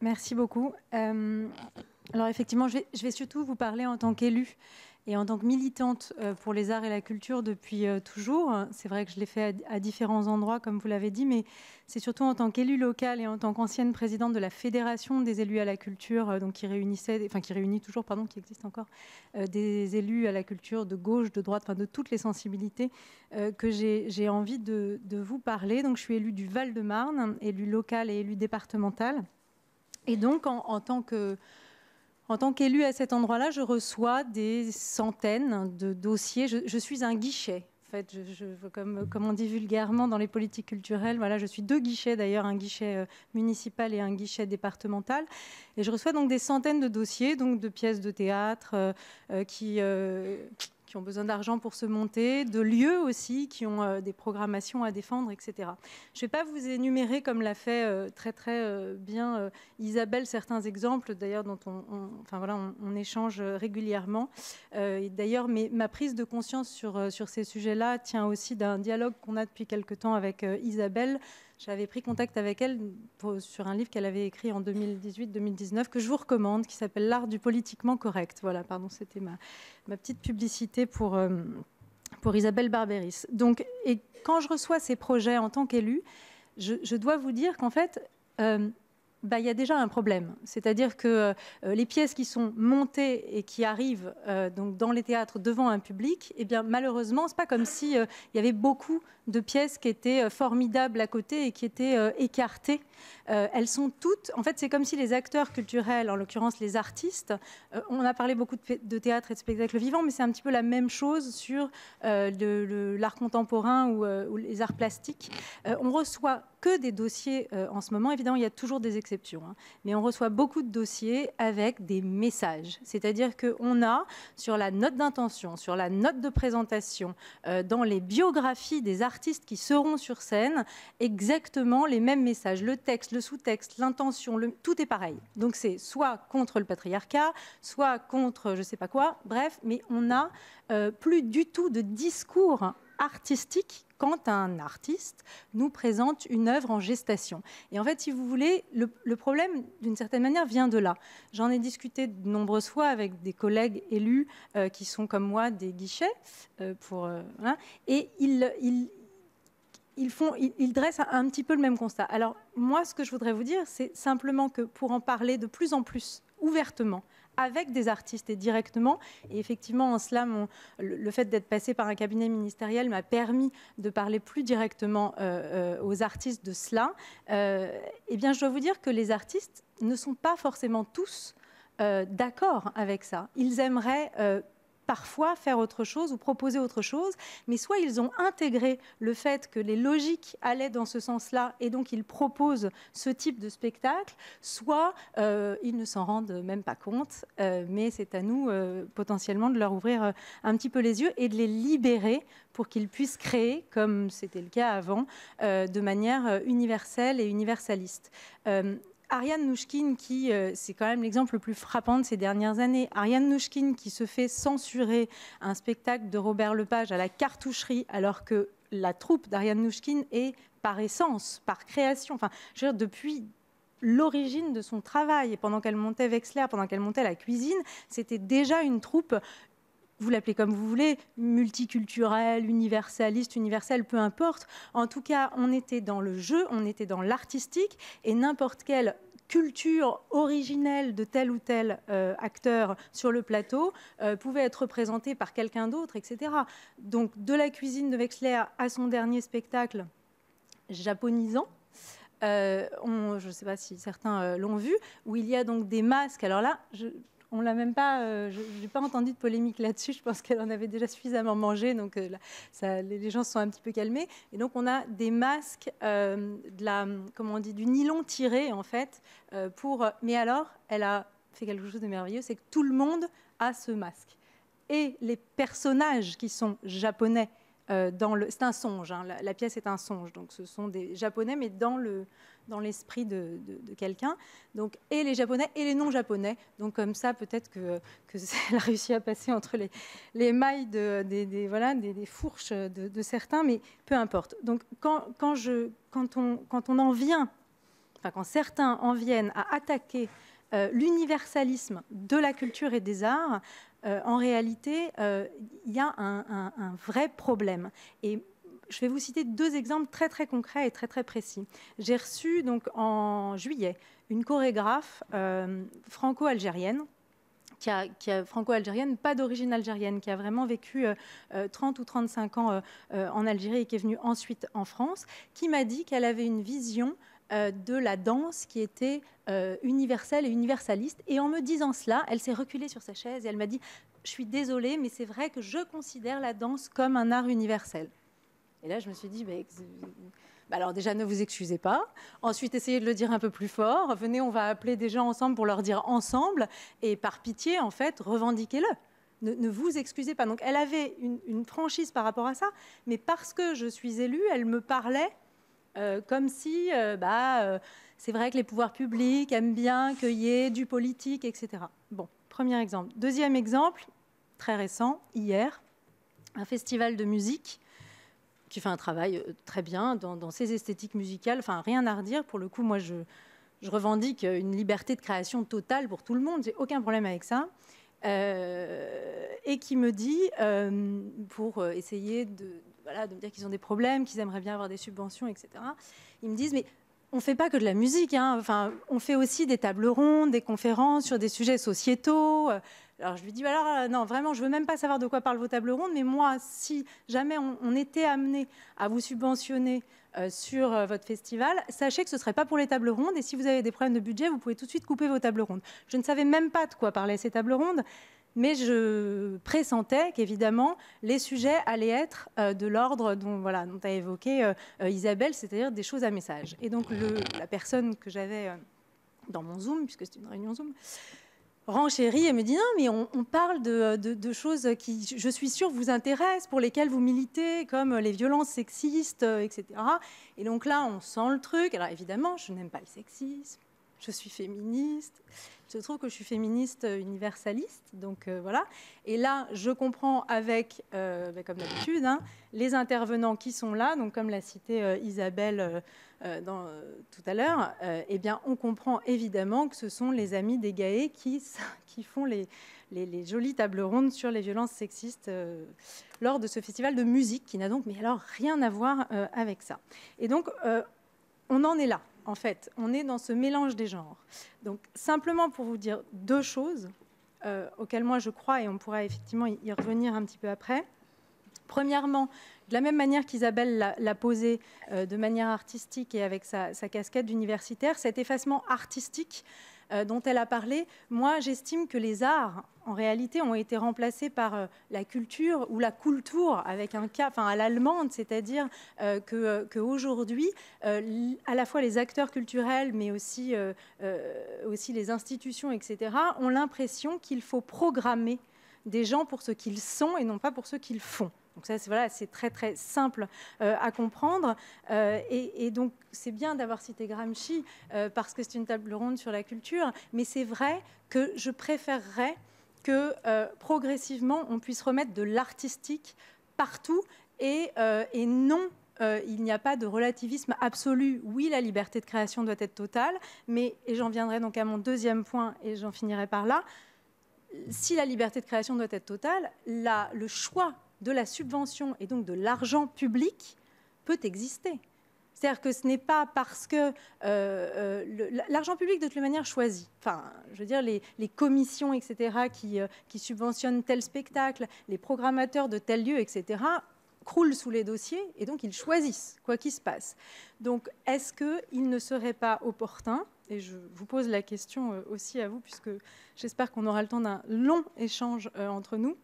Merci beaucoup. Euh, alors effectivement, je vais, surtout vous parler en tant qu'élue et en tant que militante euh, pour les arts et la culture depuis euh, toujours. C'est vrai que je l'ai fait à, différents endroits, comme vous l'avez dit, mais c'est surtout en tant qu'élue locale et en tant qu'ancienne présidente de la Fédération des élus à la culture, donc qui réunissait, enfin qui réunit toujours, pardon, qui existe encore, des élus à la culture de gauche, de droite, enfin de toutes les sensibilités, que j'ai envie de, de, vous parler. Donc je suis élue du Val-de-Marne, élue locale et élue départementale. Et donc, en, tant que à cet endroit-là, je reçois des centaines de dossiers. Je, suis un guichet. En fait, comme, on dit vulgairement dans les politiques culturelles, voilà, je suis deux guichets d'ailleurs, un guichet euh, municipal et un guichet départemental. Et je reçois donc des centaines de dossiers, donc de pièces de théâtre euh, euh, qui ont besoin d'argent pour se monter, de lieux aussi qui ont euh, des programmations à défendre, etc. Je ne vais pas vous énumérer, comme l'a fait euh, très très euh, bien Isabelle, certains exemples, d'ailleurs, dont on, enfin, voilà, on, échange régulièrement. d'ailleurs, ma prise de conscience sur, sur ces sujets-là tient aussi d'un dialogue qu'on a depuis quelque temps avec Isabelle j'avais pris contact avec elle sur un livre qu'elle avait écrit en 2018-2019 que je vous recommande, qui s'appelle L'art du politiquement correct. Voilà, pardon, c'était ma, petite publicité pour, euh, pour Isabelle Barberis. Donc, et quand je reçois ces projets en tant qu'élue, je, dois vous dire qu'en fait, euh, bah, il y a déjà un problème. C'est-à-dire que euh, les pièces qui sont montées et qui arrivent donc dans les théâtres devant un public, eh bien, malheureusement, ce n'est pas comme s'il il y avait beaucoup de pièces qui étaient euh, formidables à côté et qui étaient euh, écartées. Euh, elles sont toutes, en fait, c'est comme si les acteurs culturels, en l'occurrence les artistes, on a parlé beaucoup de, théâtre et de spectacle vivant, mais c'est un petit peu la même chose sur l'art contemporain ou, les arts plastiques. on reçoit que des dossiers en ce moment. Évidemment, il y a toujours des hein, mais on reçoit beaucoup de dossiers avec des messages. C'est-à-dire qu'on a sur la note d'intention, sur la note de présentation, dans les biographies des artistes, qui seront sur scène exactement les mêmes messages. Le texte, le sous-texte, l'intention, tout est pareil. Donc c'est soit contre le patriarcat, soit contre je ne sais pas quoi, bref, mais on n'a euh, plus du tout de discours artistique quand un artiste nous présente une œuvre en gestation. Et en fait, si vous voulez, le, problème, d'une certaine manière, vient de là. J'en ai discuté de nombreuses fois avec des collègues élus euh, qui sont comme moi des guichets, euh, pour, et ils, ils, ils, font, ils, dressent un, petit peu le même constat. Alors moi, ce que je voudrais vous dire, c'est simplement que pour en parler de plus en plus ouvertement, avec des artistes et directement. Et effectivement, en cela, le, fait d'être passé par un cabinet ministériel m'a permis de parler plus directement euh, euh, aux artistes de cela. Euh, eh bien, je dois vous dire que les artistes ne sont pas forcément tous d'accord avec ça. Ils aimeraient parfois faire autre chose ou proposer autre chose, mais soit ils ont intégré le fait que les logiques allaient dans ce sens-là et donc ils proposent ce type de spectacle, soit euh, ils ne s'en rendent même pas compte, euh, mais c'est à nous euh, potentiellement de leur ouvrir un petit peu les yeux et de les libérer pour qu'ils puissent créer, comme c'était le cas avant, de manière universelle et universaliste. Ariane Nouchkine, qui, euh, c'est quand même l'exemple le plus frappant de ces dernières années, Ariane Nouchkine qui se fait censurer un spectacle de Robert Lepage à la cartoucherie, alors que la troupe d'Ariane Nouchkine est par essence, par création, enfin, je veux dire, depuis l'origine de son travail, pendant qu'elle montait Wexler, pendant qu'elle montait la cuisine, c'était déjà une troupe vous l'appelez comme vous voulez, multiculturel, universaliste, universel, peu importe. En tout cas, on était dans le jeu, on était dans l'artistique, et n'importe quelle culture originelle de tel ou tel euh, acteur sur le plateau euh, pouvait être représentée par quelqu'un d'autre, etc. Donc, de la cuisine de Wexler à son dernier spectacle japonisant, euh, je ne sais pas si certains l'ont vu, où il y a donc des masques. Alors là, je, on l'a même pas, euh, je n'ai pas entendu de polémique là-dessus. Je pense qu'elle en avait déjà suffisamment mangé, donc euh, les gens se sont un petit peu calmés. Et donc on a des masques, euh, de la, on dit, du nylon tiré en fait. pour, mais alors, elle a fait quelque chose de merveilleux, c'est que tout le monde a ce masque. Et les personnages qui sont japonais c'est un songe. Hein, la, pièce est un songe, donc ce sont des japonais, mais dans le dans l'esprit de, quelqu'un. Donc, et les Japonais et les non-Japonais. Donc, comme ça, peut-être que, que a réussi à passer entre les, les mailles de, des, voilà, des, fourches de, certains, mais peu importe. Donc, quand, quand, je, quand, on, quand on en vient enfin, quand certains en viennent à attaquer l'universalisme de la culture et des arts, en réalité, il y a un, un, vrai problème. Et je vais vous citer deux exemples très très concrets et très très précis. J'ai reçu donc en juillet une chorégraphe euh, franco-algérienne qui a, franco-algérienne, pas d'origine algérienne, qui a vraiment vécu 30 euh, euh, ou 35 ans en Algérie et qui est venue ensuite en France, qui m'a dit qu'elle avait une vision de la danse qui était universelle et universaliste. Et en me disant cela, elle s'est reculée sur sa chaise et elle m'a dit, je suis désolée, mais c'est vrai que je considère la danse comme un art universel. Et là, je me suis dit, bah, alors déjà, ne vous excusez pas. Ensuite, essayez de le dire un peu plus fort. Venez, on va appeler des gens ensemble pour leur dire ensemble. Et par pitié, en fait, revendiquez-le. Ne, vous excusez pas. Donc, elle avait une, franchise par rapport à ça, mais parce que je suis élue, elle me parlait euh, comme si, euh, bah, euh, c'est vrai que les pouvoirs publics aiment bien qu'il y ait du politique, etc. Bon, premier exemple. Deuxième exemple, très récent, hier, un festival de musique qui fait un travail euh, très bien dans, ses esthétiques musicales. Enfin, rien à redire. Pour le coup, moi, je, revendique une liberté de création totale pour tout le monde. J'ai aucun problème avec ça. Euh, et qui me dit, euh, pour essayer de, voilà, de me dire qu'ils ont des problèmes, qu'ils aimeraient bien avoir des subventions, etc. Ils me disent, mais on ne fait pas que de la musique. Hein. Enfin, on fait aussi des tables rondes, des conférences sur des sujets sociétaux. Alors je lui dis, alors euh, non, vraiment, je veux même pas savoir de quoi parlent vos tables rondes, mais moi, si jamais on, était amené à vous subventionner euh, sur euh, votre festival, sachez que ce ne serait pas pour les tables rondes, et si vous avez des problèmes de budget, vous pouvez tout de suite couper vos tables rondes. Je ne savais même pas de quoi parlaient ces tables rondes, mais je pressentais qu'évidemment, les sujets allaient être de l'ordre dont, voilà, dont a évoqué Isabelle, c'est-à-dire des choses à message. Et donc la personne que j'avais dans mon Zoom, puisque c'est une réunion Zoom, renchérit et me dit non, mais on, parle de, choses qui, je suis sûre, vous intéressent, pour lesquelles vous militez, comme les violences sexistes, euh, etc. Et donc là, on sent le truc. Alors évidemment, je n'aime pas le sexisme, je suis féministe. Je trouve que je suis féministe universaliste, donc euh, voilà. Et là, je comprends avec, euh, ben, comme d'habitude, hein, les intervenants qui sont là, donc comme l'a cité Isabelle dans, euh, tout à l'heure, euh, eh bien, on comprend évidemment que ce sont les amis des GAE qui, font les, les, jolies tables rondes sur les violences sexistes lors de ce festival de musique, qui n'a donc mais alors rien à voir avec ça. Et donc, on en est là, en fait. On est dans ce mélange des genres. Donc, simplement pour vous dire deux choses auxquelles moi je crois, et on pourra effectivement y revenir un petit peu après. Premièrement, de la même manière qu'Isabelle l'a posé euh, de manière artistique et avec sa, casquette d'universitaire, cet effacement artistique euh, dont elle a parlé, moi j'estime que les arts, en réalité, ont été remplacés par euh, la culture ou la culture avec un cas, enfin à l'allemande, c'est-à-dire qu'aujourd'hui, à la fois les acteurs culturels, mais aussi les institutions, etc., ont l'impression qu'il faut programmer des gens pour ce qu'ils sont et non pas pour ce qu'ils font. Donc ça, c'est très très simple euh, à comprendre. Euh, et, donc c'est bien d'avoir cité Gramsci euh, parce que c'est une table ronde sur la culture, mais c'est vrai que je préférerais que progressivement on puisse remettre de l'artistique partout et, et non il n'y a pas de relativisme absolu. Oui, la liberté de création doit être totale, mais, et j'en viendrai donc à mon deuxième point, et j'en finirai par là, si la liberté de création doit être totale, la, le choix de la subvention et donc de l'argent public peut exister. C'est-à-dire que ce n'est pas parce que euh, euh, l'argent public, de toute manière, choisit. Enfin, je veux dire, les, commissions, etc., qui, euh, qui, subventionnent tel spectacle, les programmateurs de tel lieu, etc., croulent sous les dossiers et donc ils choisissent, quoi qu'il se passe. Donc, est-ce qu'il ne serait pas opportun, et je vous pose la question aussi à vous, puisque j'espère qu'on aura le temps d'un long échange entre nous,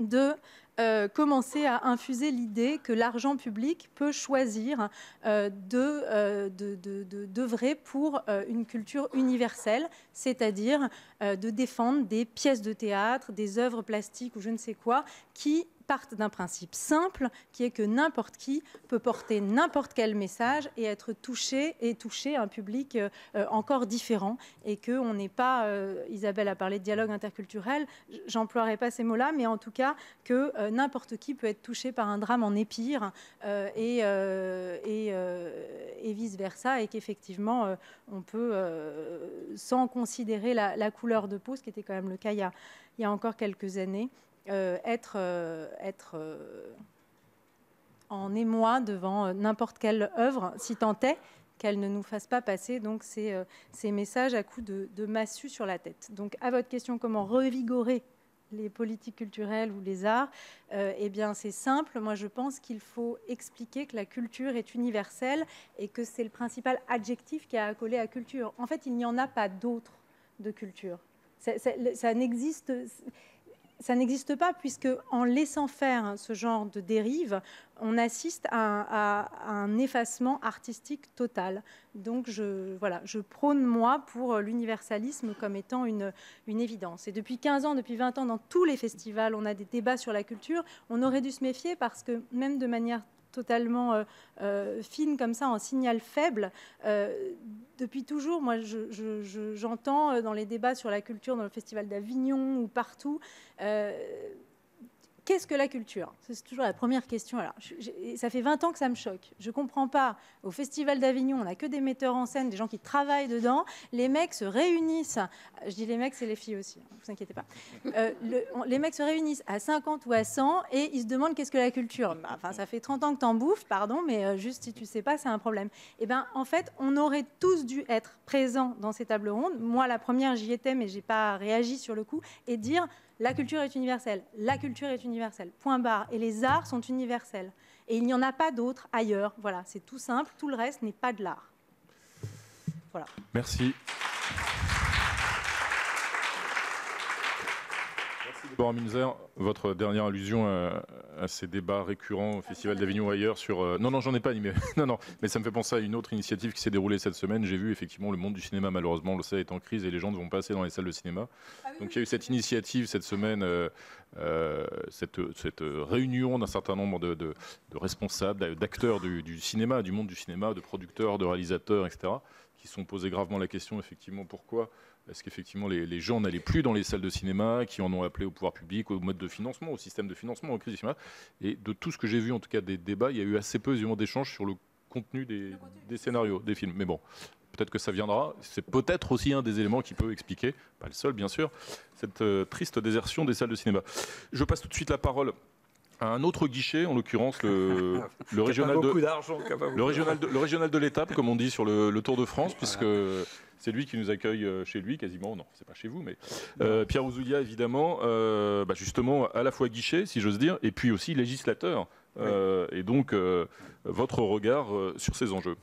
de euh, commencer à infuser l'idée que l'argent public peut choisir euh, euh, d'œuvrer pour une culture universelle, c'est-à-dire de défendre des pièces de théâtre, des œuvres plastiques ou je ne sais quoi, qui partent d'un principe simple qui est que n'importe qui peut porter n'importe quel message et être touché et toucher un public euh, euh, encore différent et que on n'est pas euh, Isabelle a parlé de dialogue interculturel j'emploierai pas ces mots-là mais en tout cas que n'importe qui peut être touché par un drame en épire et, et, et, vice versa et qu'effectivement on peut sans considérer la, couleur de peau ce qui était quand même le cas il y a, encore quelques années être, euh, être euh, en émoi devant n'importe quelle œuvre, si tant est qu'elle ne nous fasse pas passer donc ces, messages à coups de, de, massue sur la tête. Donc à votre question, comment revigorer les politiques culturelles ou les arts, eh bien c'est simple. Moi je pense qu'il faut expliquer que la culture est universelle et que c'est le principal adjectif qui a accolé à culture. En fait, il n'y en a pas d'autre de culture. Ça n'existe ça n'existe pas puisque en laissant faire ce genre de dérive, on assiste à, un effacement artistique total. Donc je, voilà, je prône moi pour l'universalisme comme étant une, une évidence. Et depuis 15 ans, depuis 20 ans, dans tous les festivals, on a des débats sur la culture. On aurait dû se méfier parce que même de manière totalement euh, euh, fine comme ça, en signal faible. Euh, depuis toujours, moi, j'entends dans les débats sur la culture dans le Festival d'Avignon ou partout Qu'est-ce que la culture? C'est toujours la première question. Ça fait 20 ans que ça me choque. Je ne comprends pas. Au Festival d'Avignon, on n'a que des metteurs en scène, des gens qui travaillent dedans. Les mecs se réunissent. Je dis les mecs, c'est les filles aussi. Ne hein, vous inquiétez pas. Euh, les mecs se réunissent à 50 ou à 100 et ils se demandent qu'est-ce que la culture? Bah, enfin, ça fait 30 ans que tu en bouffes, pardon, mais euh, juste si tu ne sais pas, c'est un problème. Et eh ben, en fait, on aurait tous dû être présents dans ces tables rondes. Moi, la première, j'y étais, mais j'ai pas réagi sur le coup et dire la culture est universelle. La culture est universelle. Point barre. Et les arts sont universels. Et il n'y en a pas d'autres ailleurs. Voilà, c'est tout simple. Tout le reste n'est pas de l'art. Voilà. Merci. Minzer, votre dernière allusion à, ces débats récurrents au Festival d'Avignon ailleurs sur. Euh, non, non, j'en ai pas animé. non, non, mais ça me fait penser à une autre initiative qui s'est déroulée cette semaine. J'ai vu effectivement le monde du cinéma, malheureusement, le sait, est en crise et les gens ne vont pas assez dans les salles de cinéma. Ah Donc il y a eu cette initiative cette semaine, euh, euh, cette, cette, réunion d'un certain nombre de, de, responsables, d'acteurs du, du, cinéma, du monde du cinéma, de producteurs, de réalisateurs, etc., qui sont posés gravement la question effectivement pourquoi est-ce qu'effectivement les, gens n'allaient plus dans les salles de cinéma, qui en ont appelé au pouvoir public, au mode de financement, au système de financement, au crise du cinéma Et de tout ce que j'ai vu, en tout cas des débats, il y a eu assez peu d'échanges sur le contenu des, scénarios, des films. Mais bon, peut-être que ça viendra. C'est peut-être aussi un des éléments qui peut expliquer, pas le seul bien sûr, cette euh, triste désertion des salles de cinéma. Je passe tout de suite la parole à un autre guichet, en l'occurrence le, le régional de, le régional de, le régional de l'étape, comme on dit sur le, Tour de France, puisque c'est lui qui nous accueille euh, chez lui, quasiment. Non, c'est pas chez vous, mais euh, Pierre Ouzoulia, évidemment, euh, bah, justement, à la fois guichet, si j'ose dire, et puis aussi législateur. et donc, votre regard sur ces enjeux.